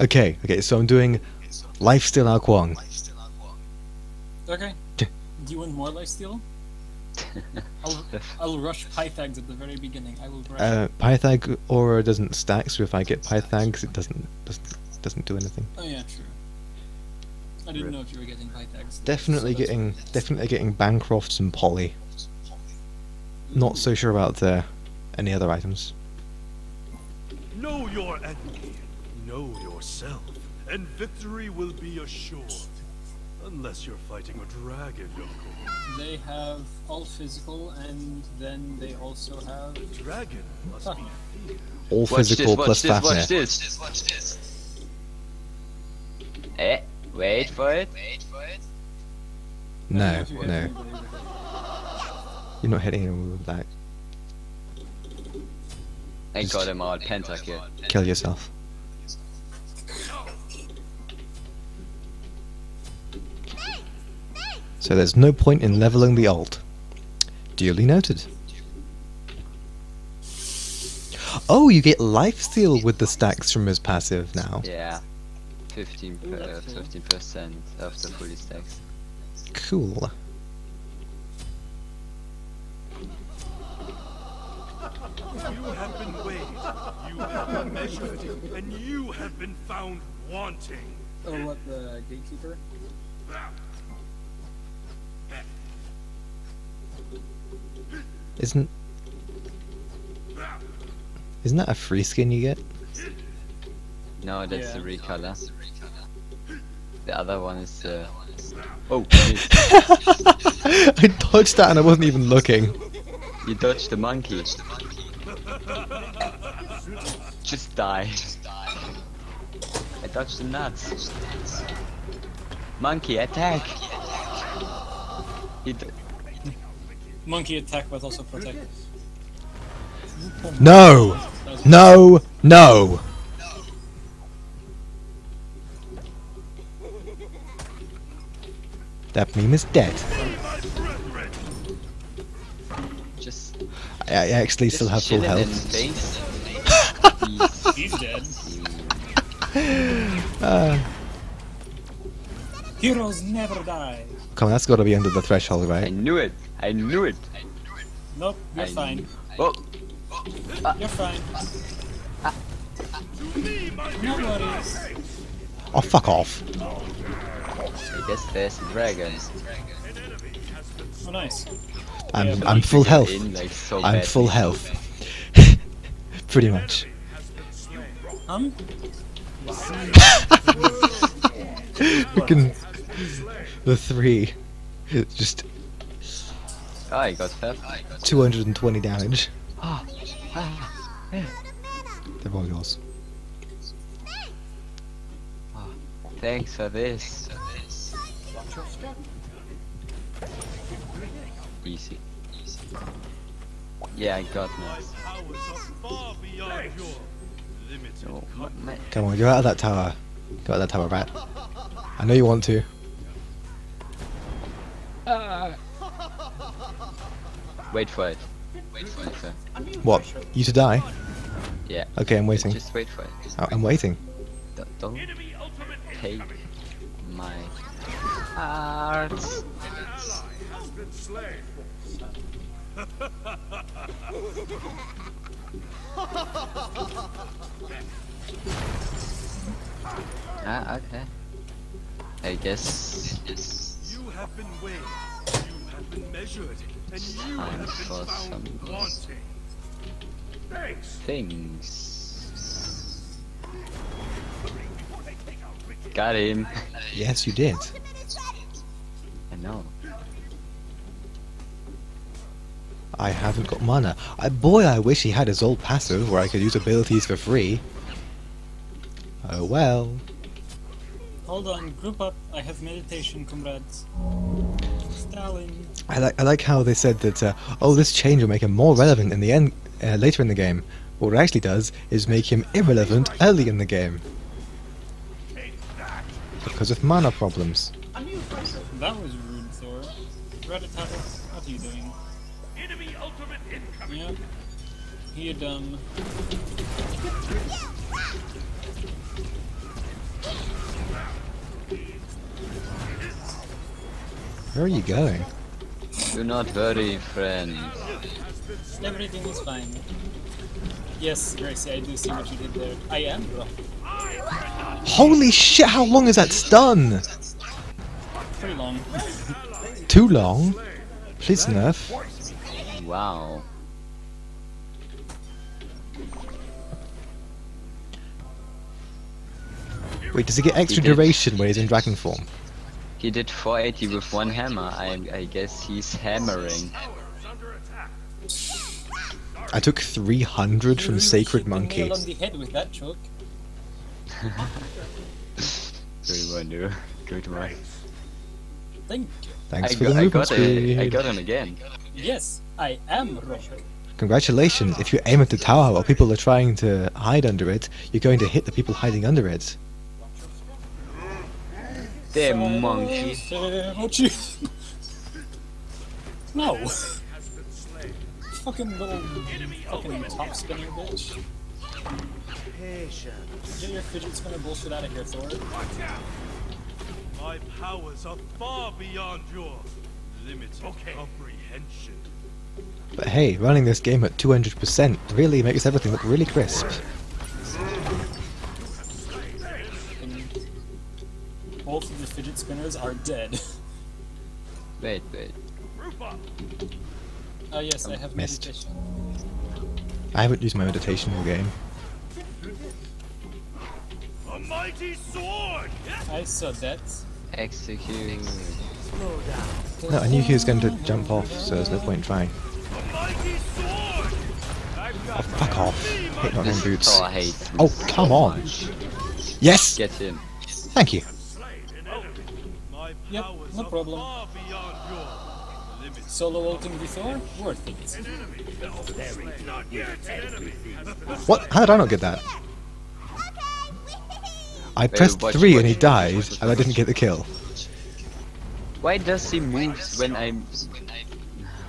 Okay, okay, so I'm doing Lifesteal Ao Kuang. Okay. Do you want more lifesteal? I'll, I'll rush Pythags at the very beginning. I will rush. Uh, Pythag aura doesn't stack, so if I get Pythags, it doesn't doesn't doesn't do anything. oh yeah, true. I didn't know if you were getting Pythags. Definitely so getting definitely getting Bancrofts and Polly. Not so sure about uh, any other items. Know your enemy, know yourself, and victory will be assured. Unless you're fighting a dragon, Yoko. They have all physical, and then they also have. Dragon must be feared. All Watch physical this, watch plus this, watch Fafnir. this. Watch this. Eh, wait for it. Wait for it. I No, if you hit no, anybody with it. you're not hitting anyone with that. I got him all pentakill. Kill yourself. So there's no point in leveling the alt. Duly noted. Oh, you get lifesteal with the stacks from his passive now. Yeah. 15 Ooh, per, that's cool. 15% of the fully stacks. Cool. You have been weighed, you have been measured, and you have been found wanting. Oh, what the gatekeeper? Isn't Isn't that a free skin you get? No, that's the Yeah. recolor. The other one is uh... Oh. I dodged that and I wasn't even looking. you dodged the monkey. Just die. I dodged the nuts. Monkey, attack! He d- Monkey attack, but also protect. No! No! No! That meme is dead. just, I, I actually still have full chill it in health. base. He's dead. Uh, Heroes never die. come on, that's got to be under the threshold, right? I knew it! I knew it! Nope, you're I fine. Oh, You're fine. No worries. Oh, fuck off. I guess there's a dragon. Oh, nice. I'm, Yeah, I'm full health. in, like, so I'm badly. full health. Pretty much. Um? Fucking the three. It's just I got fat. 220 damage. Ah, ah, They're all yours. thanks for this. Easy. Yeah, I got nuts. Powers are far beyond your limited Oh, comfort. ma- Come on, go out of that tower. Go out of that tower, rat. I know you want to. Wait for it. Wait for it. What? You to die? Yeah. Okay, I'm waiting. Just wait for it. I- I'm waiting. D- don't Enemy ultimate take my hearts. has been slain. Ah, okay. I guess You have been weighed, you have been measured, and you have been found some- wanting. Thanks. things. Got him. Yes, you did. I know. I haven't got mana. I, boy, I wish he had his old passive where I could use abilities for free. Oh well. Hold on, group up. I have meditation, comrades. Stalin. I like I like how they said that. Uh, oh, this change will make him more relevant in the end uh, later in the game. What it actually does is make him irrelevant early in the game because of mana problems. That was rude, Thor. Rattata, what are you doing? Enemy ultimate incoming. Yeah. You're dumb. Where are you going? Do not worry, friend. Everything is fine. Yes, Gracie, I do see what you did there. I am rock. Holy shit, how long is that stun? Pretty long. Too long? Please nerf. Wow. Wait, does he get extra He duration when he's in dragon form? He did 480 with one hammer. I, I guess he's hammering. I took 300 from You Sacred hit the Monkey. nail on the head with that choke. Good one, dude. Good one. Thank you. Thanks I, for got, the I movement got it. I got him again. Yes, I am rock. Congratulations, if you aim at the tower while people are trying to hide under it, you're going to hit the people hiding under it. Damn monkey. Oh, what you? No. fucking little fucking top spinning bitch. Patience. Get your fidget spinner bullshit out of here, Thor. Watch out! My powers are far beyond your limited comprehension. But hey, running this game at 200% really makes everything look really crisp. Both of the fidget spinners are dead. Wait, wait. Oh yes, I have Missed. meditation. I haven't used my meditation in all game. A mighty sword! I saw that. Execute. No, I knew he was going to jump off, so there's no point in trying. A mighty sword! Oh, fuck off. Hate not This wearing boots. Thor hates Oh, come on. Yes! Get him. Thank you. My Yep, no problem. far beyond your limits. Solo ulting before? Worth it. What? How did I not get that? I pressed watch- 3 and he watch. died, and I didn't get the kill. Why does he moves when I'm...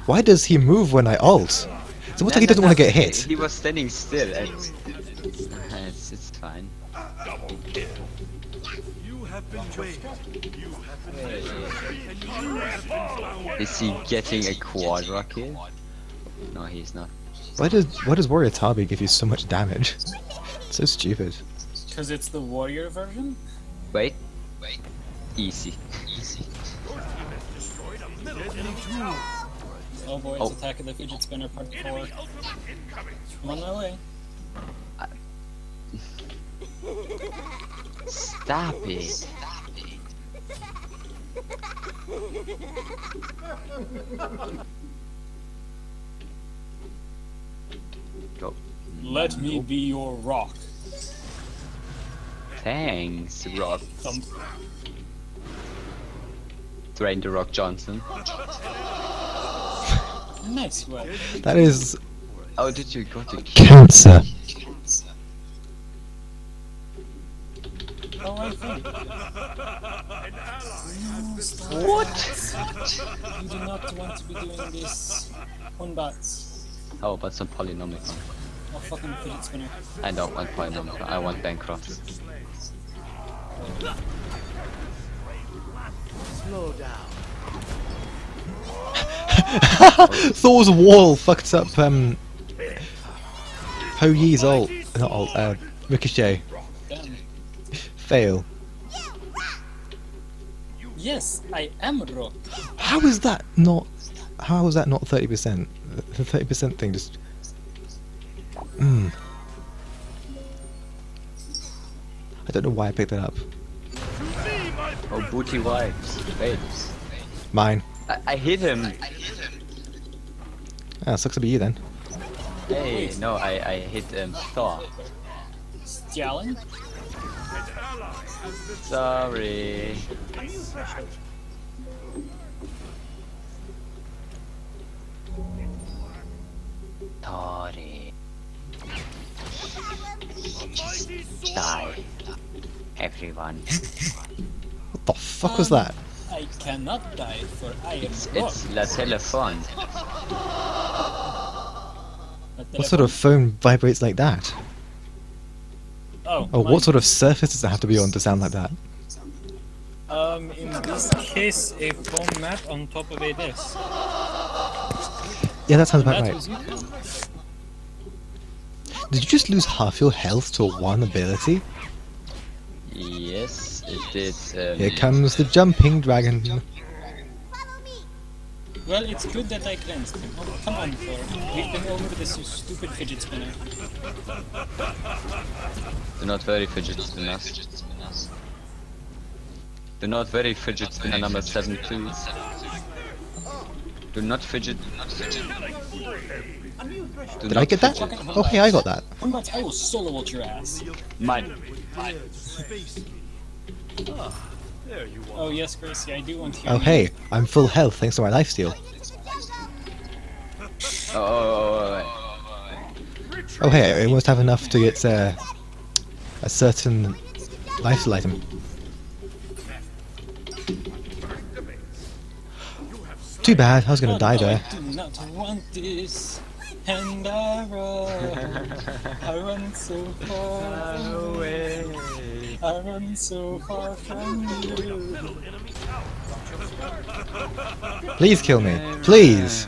Why does he move when I ult? It's almost like he doesn't want to get hit. He was standing still. And... it's, it's fine. You have been weighed. You have been measured. You have been found. Is he getting a quadra kill? No, he's not. Why does why does Warrior Tabi give you so much damage? so stupid. Because it's the warrior version? Wait. Wait. Easy. Easy. Oh boy, Oh. it's Attack of the Fidget Spinner Part 4. I'm on my way. Stop it. Go. Let me be your rock. Thanks, Rock. Thump. Dwayne the Rock Johnson. Nice one. That is How did you go to kill? cancer. Oh, I think. What? You do not want to be doing this on bats. How about some polynomial? Oh, fucking fidget spinner. I don't want polynomial. I want Bancroft. Slow down. Thor's wall fucked up um Hou Yi's ult. Not ult, uh, Ricochet. Fail. Yes, I am rock. How is that not how is that not thirty percent? The thirty percent thing just Hmm. I don't know why I picked that up. Oh, booty wipes. Wait. Mine. I, I hit him. Ah, sucks to be you then. Hey, no, I, I hit um, Thor. Stjalen? Sorry. Tori. Die. Everyone. What the fuck was that? I cannot die, for I am It's, rock. it's La Telephone. But What sort of phone vibrates like that? Oh, Oh, what sort of surface does it have to be on to sound like that? Um, in this case, a foam mat on top of a disc. Yeah, that sounds about right. Did you just lose half your health to one ability? Yes, it did. Um, Here comes the jumping dragon. Well, it's good that I cleansed him. Oh, come on, Thor. We've been over this, you stupid fidget spinner. Do not worry, fidget spinners. Do not worry, fidget spinner number seven, please. Do not fidget. Do Did not I get that? fidget. Oh, hey, I got that. Combat, I will solo watch your ass. Mine. Space key. Ah, there you are. Oh yes, Gracie, I do want to hear Oh, you. hey, I'm full health thanks to my lifesteal. Oh, oh, oh, oh, Oh, hey, I almost have enough to get uh, a certain lifesteal item. Too bad, I was gonna Oh, die there. I do not want this. And I run. I run so far. oh. I run so far from you. Please kill me. Please.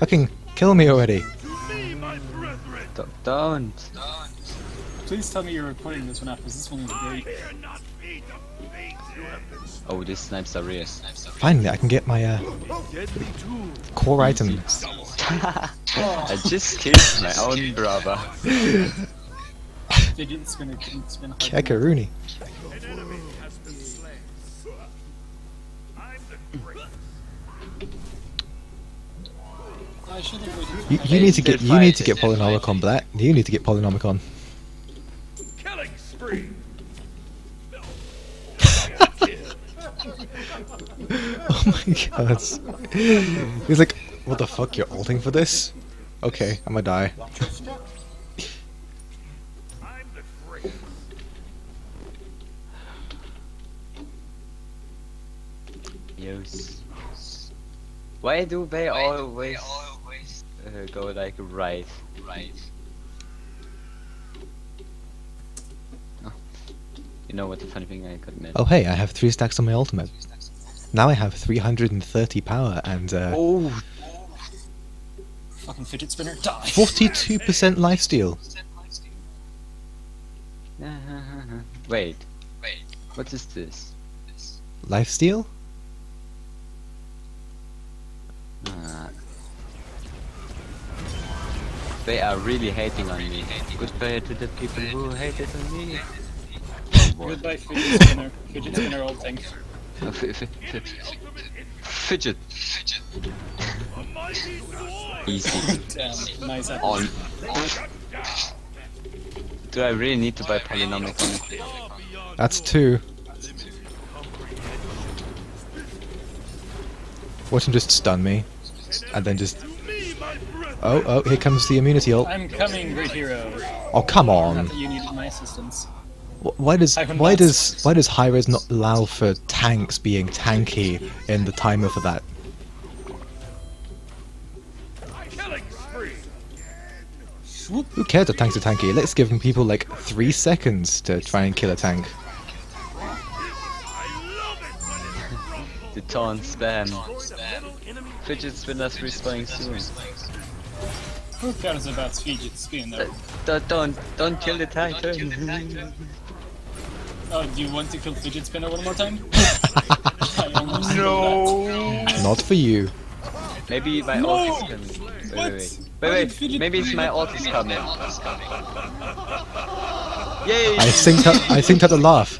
Fucking kill me already. Don't- Don't. Please tell me you're recording this one up, because this one is great. Oh, these snipes are real. Finally, I can get my uh, core items. I just killed my own brother. Fidget spinner couldn't spin hard. Kekaruni. I should have waited. You, you need to get you need to get Polynomicon, Black. You need to get Polynomicon. Killing spree. Oh my god. He's like, what the fuck, you're ulting for this? Okay, I'm gonna die. Yes. Why do they always uh, go like right? Right. Oh. You know what the funny thing I could admit? Oh hey, I have three stacks on my ultimate. Now I have 330 power and uh, Oh, Fucking fidget spinner, die! 42% lifesteal. Wait. Wait. What is this? Lifesteal? They are really hating on me. Goodbye to the people who hated on me. Oh. Goodbye, fidget spinner. Fidget spinner old thing. F- f- f- Fidget. Easy. Damn, nice. On. Do I really need to buy polynomial? That's two. Watch him just stun me. And then just... Oh, oh, here comes the immunity ult. I'm coming, great hero. Oh, come on. you needed my assistance. Why does why does why does high res not allow for tanks being tanky in the timer for that? Killing spree. Swoop. Who cares if tanks are tanky? Let's give them people like three seconds to try and kill a tank. The taunt spam. Fidget spinners respawning soon. Who cares about fidget spinner? Uh, don't, don't, don't kill the titan. Oh, do you want to kill fidget spinner one more time? I almost did that. Not for you. Maybe my No! ult is coming. Wait, What? wait, wait. Wait, wait. Maybe it's my spinner- ult is coming. Yay! I think up I synced up the laugh.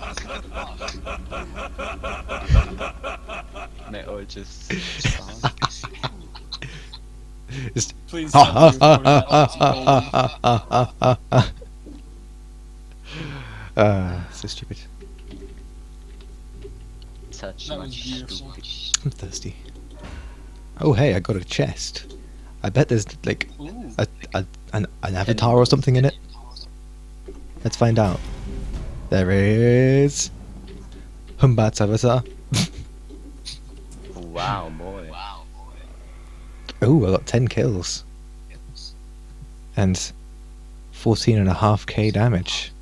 My ult just spawned. Just Please. Uh, so stupid. Such That was much stupid. I'm thirsty. Oh hey, I got a chest. I bet there's like a, a an, an avatar or something in it. Let's find out. There is Hun Batz's avatar. Wow, boy. Oh, I got 10 kills. And 14 and a half K damage.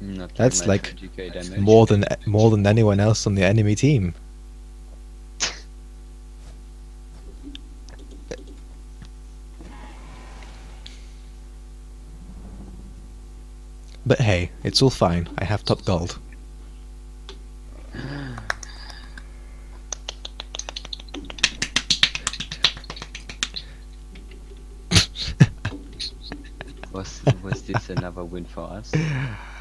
Not That's like 100k damage. More than more than anyone else on the enemy team. But hey, it's all fine. I have top gold. Was was this another win for us?